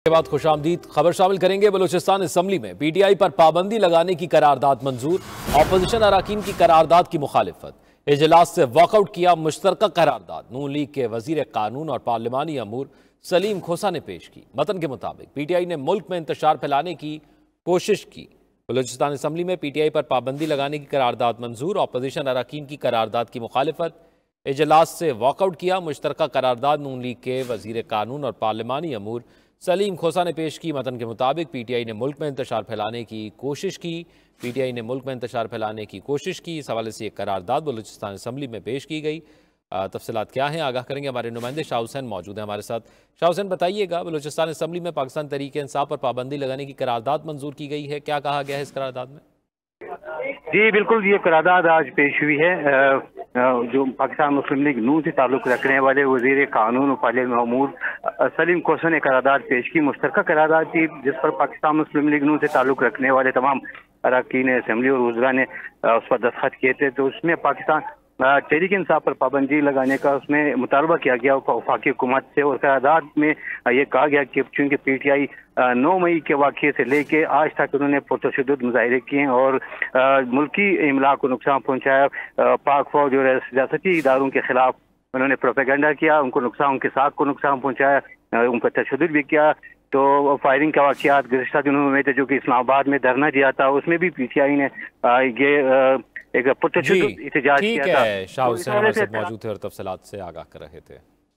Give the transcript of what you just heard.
के बाद खुश आमदीद खबर शामिल करेंगे। बलोचिस्तान असम्बली में पीटीआई पर पाबंदी लगाने की करारदाद मंजूर अपोजिशन अरकान की करारदाद की मुखालफत। इजलास से वॉकआउट किया मुश्तर करारदाद। नून लीग के वज़ीर कानून और पार्लिमानी अमूर सलीम खोसा ने पेश की। मतन के मुताबिक पीटीआई ने मुल्क में इंतज़ार फैलाने की कोशिश की। बलोचिस्तान असम्बली में पीटीआई पर पाबंदी लगाने की करारदाद मंजूर अपोजिशन अरकान की करारदाद की मुखालफत इजलास से वॉकआउट किया। मुश्तर करारदाद नून लीग के वज़ीर कानून और पार्लिमानी अमूर सलीम खोसा ने पेश की। मतन के मुताबिक पी टी आई ने मुल्क में इंतशार फैलाने की कोशिश की। पी टी आई ने मुल्क में इंतशार फैलाने की कोशिश की। इस हवाले से एक करारदाद बलूचिस्तान असम्बली में पेश की गई। तफसलत क्या हैं? आगाह करेंगे हमारे नुमाइंदे शाह हुसैन मौजूद हैं हमारे साथ। शाह हुसैन, बताइएगा, बलूचिस्तान असम्बली में पाकिस्तान तरीके इंसाफ पर पाबंदी लगाने की करारदाद मंजूर की गई है। क्या कहा गया है इस करारदाद में? जी, बिल्कुल, ये करारदाद आज पेश हुई है। जो पाकिस्तान मुस्लिम लीग नू से ताल्लुक रखने वाले वज़ीर कानून पार्लिया महमूद सलीम कोसन ने करारदाद पेश की मुश्तर करारदाद थी जिस पर पाकिस्तान मुस्लिम लीग नू से ताल्लुक रखने वाले तमाम अरकान असम्बली और उजरा ने उस पर दस्खत किए थे। तो उसमें पाकिस्तान तहरीक इंसाफ पर पाबंदी लगाने का उसमें मुतालबा किया गया वफाकी हुकूमत से और करारदाद में ये कहा गया कि चूँकि पी टी आई नौ मई के वाक़े से लेके आज तक उन्होंने पुरतशद मुजाहरे किए और मुल्की इमला को नुकसान पहुँचाया। पाक फौज और सियासती इदारों के खिलाफ उन्होंने प्रोपेगेंडा किया, उनको नुकसान, उनके साथ को नुकसान पहुँचाया उन पर तशद भी किया। तो फायरिंग का वाकत गुजशत दिनों में जो कि इस्लामाबाद में धरना दिया था, उसमें भी पी टी आई ने ये एक पुरतशद इतजाज किया था। ठीक है शाह हुसैन हमारे साथ मौजूद थे और तफसलात से आगाह कर रहे थे।